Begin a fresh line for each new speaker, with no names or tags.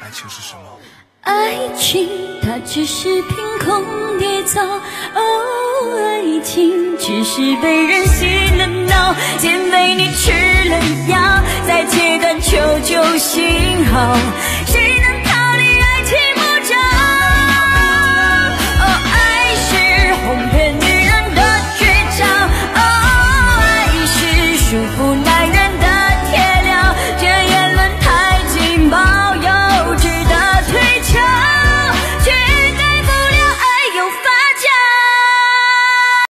爱情是什么？
爱情它只是凭空捏造，哦，爱情只是被人洗了脑，先被你吃了药，再切断求救信号，谁能逃离爱情魔爪？哦，爱是哄骗女人的绝招，哦，爱是束缚男人。